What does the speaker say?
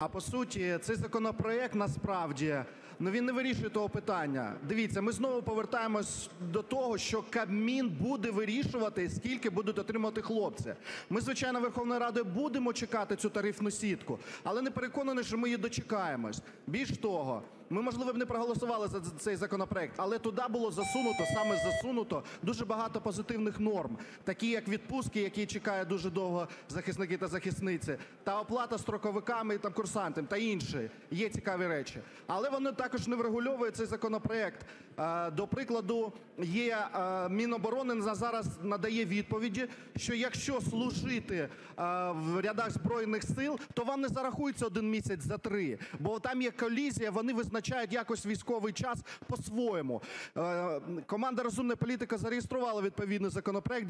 А по суті, цей законопроект насправді ну він не вирішує того питання. Дивіться, ми знову повертаємось до того, що Кабмін буде вирішувати, скільки будуть отримувати хлопці. Ми, звичайно, Верховною Радою будемо чекати цю тарифну сітку, але не переконані, що ми її дочекаємось. Більш того, ми, можливо, б не проголосували за цей законопроект, але туди було засунуто, саме засунуто дуже багато позитивних норм, такі як відпустки, які чекають дуже довго захисники та захисниці, та оплата строковиками та курсантам, та інші. Є цікаві речі. Але воно також не врегульовує цей законопроект. Е, До прикладу, є е, Міноборони зараз надає відповіді, що якщо служити е, в рядах Збройних Сил, то вам не зарахується один місяць за три, бо там є колізія, вони визначають якось військовий час по-своєму. Е, Команда "Розумна політика" зареєструвала відповідний законопроект,